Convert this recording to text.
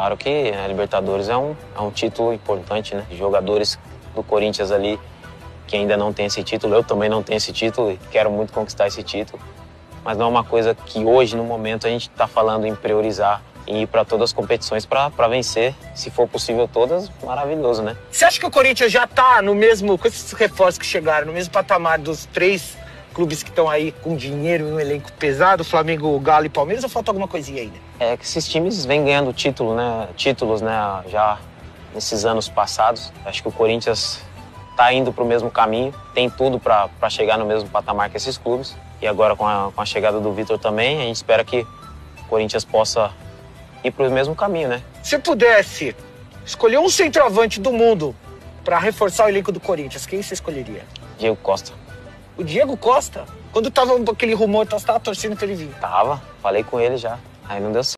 Claro que a Libertadores é um, é um título importante, né? Jogadores do Corinthians ali que ainda não tem esse título, eu também não tenho esse título e quero muito conquistar esse título. Mas não é uma coisa que hoje, no momento, a gente está falando em priorizar e ir para todas as competições para vencer, se for possível todas, maravilhoso, né? Você acha que o Corinthians já tá no mesmo, com esses reforços que chegaram, no mesmo patamar dos três clubes que estão aí com dinheiro e um elenco pesado, Flamengo, Galo e Palmeiras, ou falta alguma coisinha ainda? É que esses times vêm ganhando título, né? títulos né? já nesses anos passados. Acho que o Corinthians está indo para o mesmo caminho, tem tudo para chegar no mesmo patamar que esses clubes. E agora com a, com a chegada do Vitor também, a gente espera que o Corinthians possa ir para o mesmo caminho, né? Se pudesse escolher um centroavante do mundo para reforçar o elenco do Corinthians, quem você escolheria? Diego Costa. O Diego Costa? Quando tava aquele rumor, você tava torcendo pra ele vir? Tava, falei com ele já. Aí não deu certo.